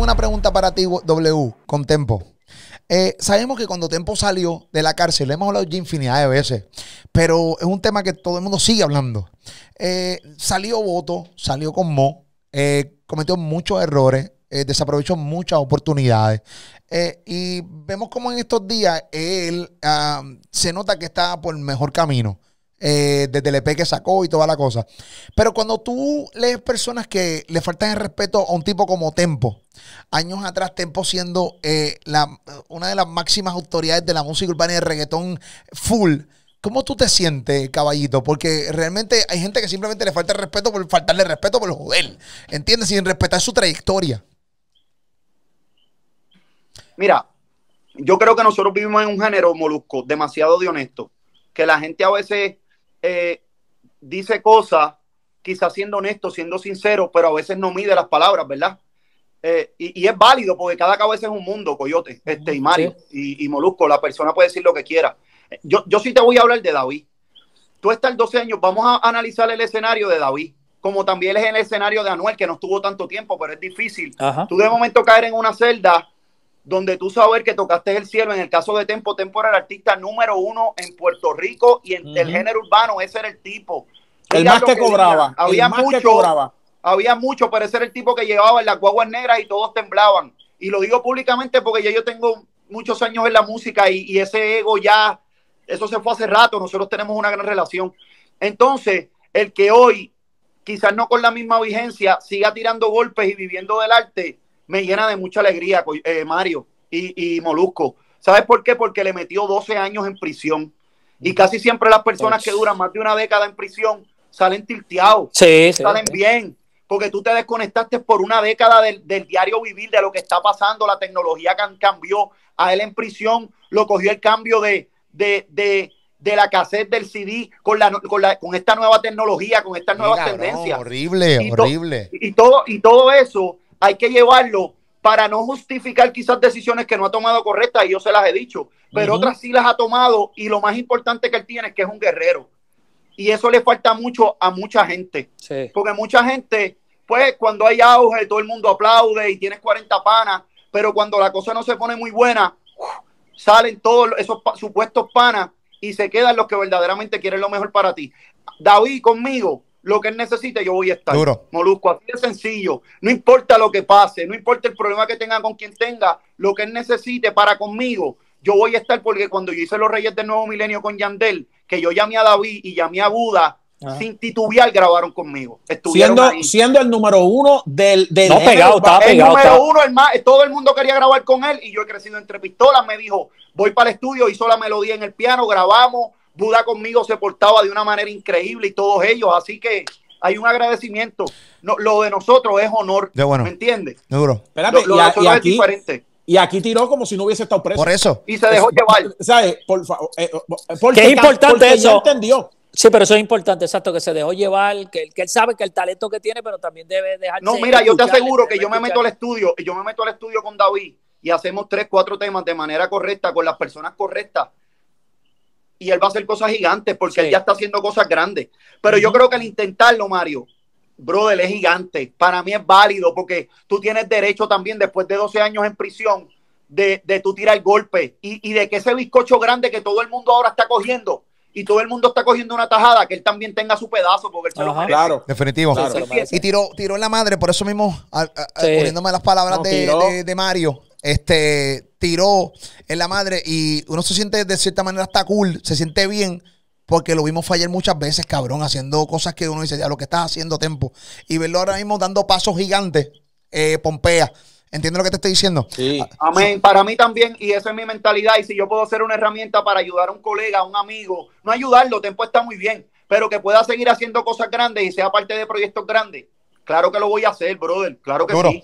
una pregunta para ti, W, con Tempo. Eh, sabemos que cuando Tempo salió de la cárcel, le hemos hablado ya infinidad de veces, pero es un tema que todo el mundo sigue hablando. Eh, salió voto, salió con Mo, eh, cometió muchos errores, desaprovechó muchas oportunidades. y vemos como en estos días él ah, se nota que está por el mejor camino. Eh, desde el EP que sacó y toda la cosa. Pero cuando tú lees personas que le faltan el respeto a un tipo como Tempo, años atrás Tempo siendo eh, la, una de las máximas autoridades de la música urbana y de reggaetón full, ¿cómo tú te sientes, caballito? Porque realmente hay gente que simplemente le falta el respeto por faltarle respeto por joder, ¿entiendes? Sin respetar su trayectoria. Mira, yo creo que nosotros vivimos en un género molusco demasiado de honesto, que la gente a veces eh, dice cosas, quizás siendo honesto, siendo sincero, pero a veces no mide las palabras, ¿verdad? Eh, y, es válido porque cada cabeza es un mundo, Coyote, este, y Mario, y, Molusco, la persona puede decir lo que quiera. Yo, yo sí te voy a hablar de David. Tú estás 12 años, vamos a analizar el escenario de David, como también es el escenario de Anuel, que no estuvo tanto tiempo, pero es difícil. Tú de momento caer en una celda donde tú sabes que tocaste el cielo. En el caso de Tempo, Tempo era el artista número uno en Puerto Rico y en el género urbano, ese era el tipo. El más que, cobraba. Había mucho, había mucho, pero ese era el tipo que llevaba en las guaguas negras y todos temblaban. Y lo digo públicamente porque ya yo tengo muchos años en la música y, y ese ego ya, eso se fue hace rato, nosotros tenemos una gran relación. Entonces, el que hoy, quizás no con la misma vigencia, siga tirando golpes y viviendo del arte, me llena de mucha alegría, eh, Mario y, Molusco. ¿Sabes por qué? Porque le metió 12 años en prisión. Y casi siempre las personas que duran más de una década en prisión salen tilteados, salen bien, porque tú te desconectaste por una década del, diario vivir, de lo que está pasando, la tecnología cambió. A él en prisión lo cogió el cambio de, de, de, la cassette del CD con, la, con, la, con esta nueva tecnología, con estas nuevas tendencias. horrible, horrible. y, todo, y todo eso hay que llevarlo para no justificar quizás decisiones que no ha tomado correctas, y yo se las he dicho, pero otras sí las ha tomado, y lo más importante que él tiene es que es un guerrero. Y eso le falta mucho a mucha gente. Porque mucha gente, pues cuando hay auge, todo el mundo aplaude y tienes 40 panas, pero cuando la cosa no se pone muy buena, salen todos esos supuestos panas y se quedan los que verdaderamente quieren lo mejor para ti. David conmigo, lo que él necesite, yo voy a estar. Duro. Molusco, así de sencillo. No importa lo que pase, no importa el problema que tenga con quien tenga, lo que él necesite para conmigo, yo voy a estar porque cuando yo hice los Reyes del Nuevo Milenio con Yandel, que yo llamé a David y llamé a Buda, sin titubear grabaron conmigo. Siendo, siendo el número uno del, del no, pegado, estaba el número uno, el más, todo el mundo quería grabar con él y yo he crecido entre pistolas. Me dijo, voy para el estudio, hizo la melodía en el piano, grabamos, Buda conmigo se portaba de una manera increíble y todos ellos, así que hay un agradecimiento. No, lo de nosotros es honor, de bueno. ¿me entiendes? Duro. Espérate, lo, y, aquí, diferente. Y aquí tiró como si no hubiese estado preso. Por eso. Y se dejó llevar. ¿Sabes? Por favor. Eh, porque, es importante eso. entendió. Sí, pero eso es importante, exacto, que se dejó llevar, que, que, él sabe que el talento que tiene, pero también debe dejar. No, mira, yo te aseguro que yo me meto al estudio, y yo me meto al estudio con David y hacemos tres, cuatro temas de manera correcta, con las personas correctas y él va a hacer cosas gigantes porque él ya está haciendo cosas grandes. Pero yo creo que al intentarlo, Mario, brother, es gigante. Para mí es válido porque tú tienes derecho también, después de 12 años en prisión, de, de tú tirar golpe y, y de que ese bizcocho grande que todo el mundo ahora está cogiendo y todo el mundo está cogiendo una tajada, que él también tenga su pedazo, porque él se lo Claro, definitivo. Y tiró, tiró en la madre, por eso mismo, poniéndome las palabras de, de, Mario, este, tiró en la madre y uno se siente de cierta manera hasta cool, se siente bien. Porque lo vimos fallar muchas veces, cabrón, haciendo cosas que uno dice, ya lo que estás haciendo, tiempo. Y verlo ahora mismo dando pasos gigantes, eh, Pompea. ¿Entiendes lo que te estoy diciendo? Sí. Amén. Para mí también, y esa es mi mentalidad. Y si yo puedo ser una herramienta para ayudar a un colega, a un amigo, no ayudarlo, Tempo está muy bien, pero que pueda seguir haciendo cosas grandes y sea parte de proyectos grandes, claro que lo voy a hacer, brother. Claro que sí.